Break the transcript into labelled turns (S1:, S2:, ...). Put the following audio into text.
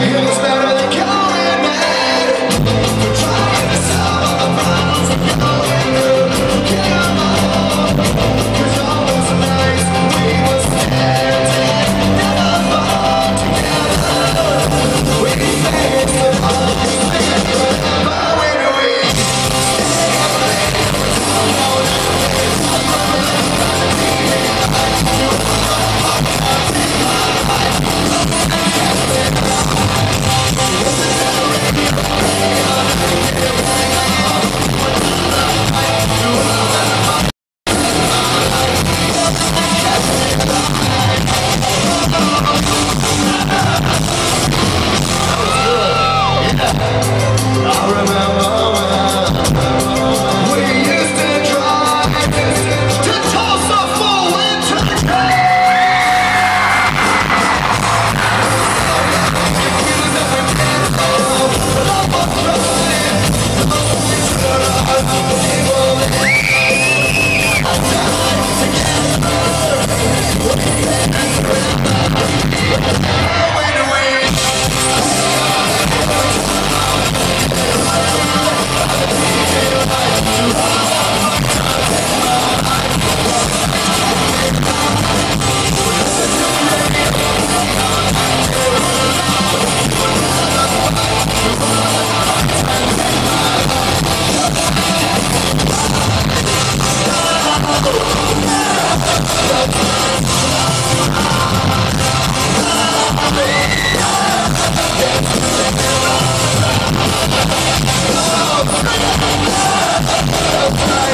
S1: Give it I'm Oh,